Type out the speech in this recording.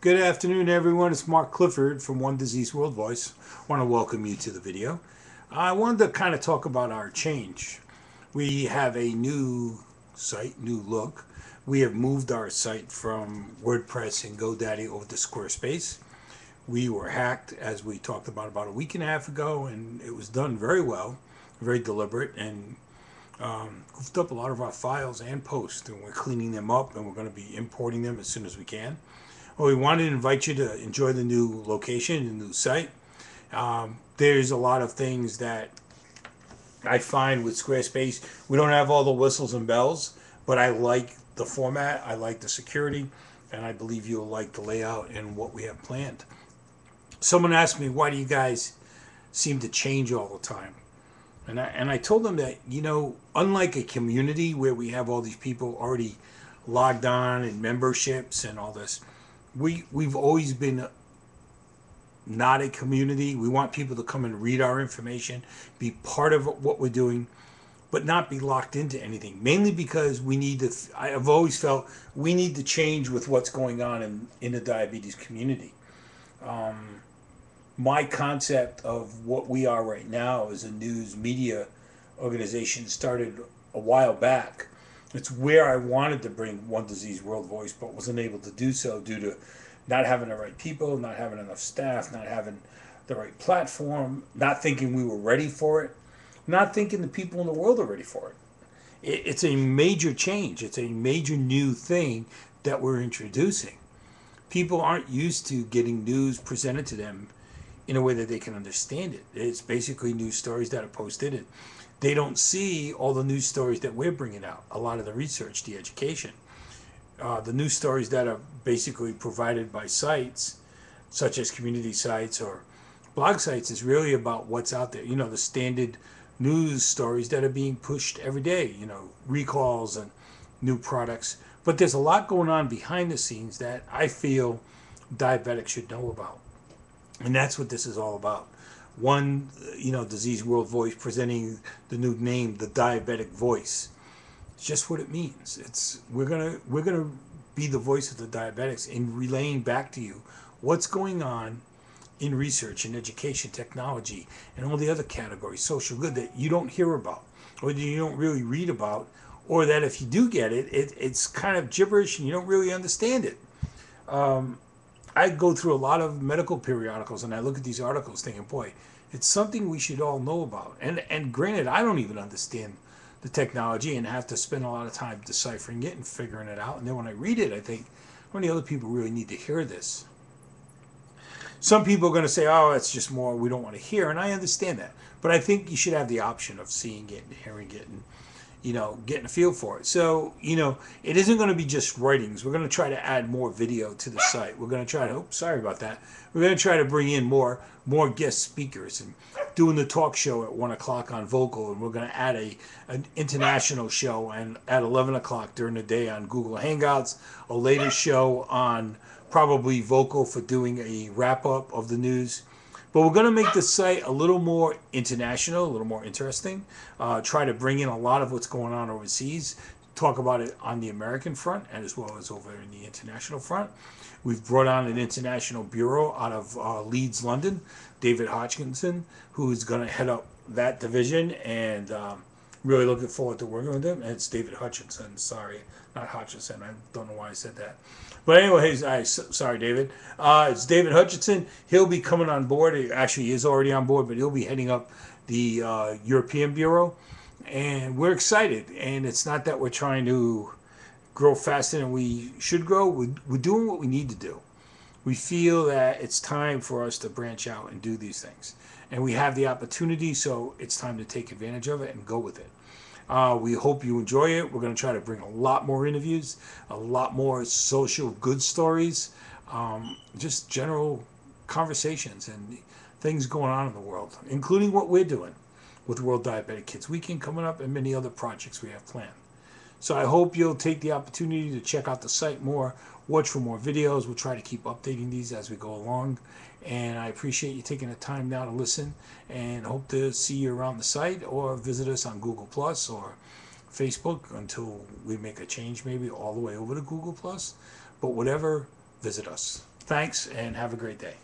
Good afternoon, everyone. It's Mark Clifford from One Disease World Voice. I want to welcome you to the video. I wanted to kind of talk about our change. We have a new site, new look. We have moved our site from WordPress and GoDaddy over to Squarespace. We were hacked, as we talked about about a week and a half ago, and it was done very well, very deliberate, and um, goofed up a lot of our files and posts, and we're cleaning them up, and we're going to be importing them as soon as we can. Well, we wanted to invite you to enjoy the new location, the new site. Um, there's a lot of things that I find with Squarespace. We don't have all the whistles and bells, but I like the format, I like the security, and I believe you'll like the layout and what we have planned. Someone asked me, why do you guys seem to change all the time? And I, and I told them that, you know, unlike a community where we have all these people already logged on and memberships and all this, we we've always been not a community. We want people to come and read our information, be part of what we're doing, but not be locked into anything. Mainly because we need to. I've always felt we need to change with what's going on in in the diabetes community. Um, my concept of what we are right now as a news media organization started a while back it's where I wanted to bring One Disease World Voice, but wasn't able to do so due to not having the right people, not having enough staff, not having the right platform, not thinking we were ready for it, not thinking the people in the world are ready for it. it it's a major change. It's a major new thing that we're introducing. People aren't used to getting news presented to them in a way that they can understand it. It's basically news stories that are posted and they don't see all the news stories that we're bringing out, a lot of the research, the education. Uh, the news stories that are basically provided by sites, such as community sites or blog sites, is really about what's out there. You know, the standard news stories that are being pushed every day, you know, recalls and new products. But there's a lot going on behind the scenes that I feel diabetics should know about. And that's what this is all about one you know disease world voice presenting the new name the diabetic voice. It's just what it means. It's we're gonna we're gonna be the voice of the diabetics in relaying back to you what's going on in research and education technology and all the other categories social good that you don't hear about or that you don't really read about or that if you do get it, it it's kind of gibberish and you don't really understand it. Um, I go through a lot of medical periodicals and I look at these articles thinking, boy, it's something we should all know about. And and granted, I don't even understand the technology and have to spend a lot of time deciphering it and figuring it out. And then when I read it, I think, how many other people really need to hear this? Some people are going to say, oh, it's just more we don't want to hear. And I understand that. But I think you should have the option of seeing it and hearing it and you know, getting a feel for it. So, you know, it isn't going to be just writings. We're going to try to add more video to the site. We're going to try to, oh, sorry about that. We're going to try to bring in more more guest speakers and doing the talk show at 1 o'clock on Vocal. And we're going to add a an international show and at 11 o'clock during the day on Google Hangouts, a later show on probably Vocal for doing a wrap up of the news but we're going to make the site a little more international, a little more interesting. Uh, try to bring in a lot of what's going on overseas. Talk about it on the American front and as well as over in the international front. We've brought on an international bureau out of uh, Leeds, London, David Hodgkinson, who's going to head up that division and um, really looking forward to working with him. It's David Hutchinson, sorry, not Hutchinson. I don't know why I said that. But anyways, I sorry, David. Uh, it's David Hutchinson. He'll be coming on board. He actually is already on board, but he'll be heading up the uh, European Bureau, and we're excited. And it's not that we're trying to grow faster than we should grow. We're, we're doing what we need to do. We feel that it's time for us to branch out and do these things, and we have the opportunity. So it's time to take advantage of it and go with it. Uh, we hope you enjoy it. We're going to try to bring a lot more interviews, a lot more social good stories, um, just general conversations and things going on in the world, including what we're doing with World Diabetic Kids Weekend coming up and many other projects we have planned. So I hope you'll take the opportunity to check out the site more, watch for more videos. We'll try to keep updating these as we go along. And I appreciate you taking the time now to listen and hope to see you around the site or visit us on Google Plus or Facebook until we make a change maybe all the way over to Google Plus. But whatever, visit us. Thanks and have a great day.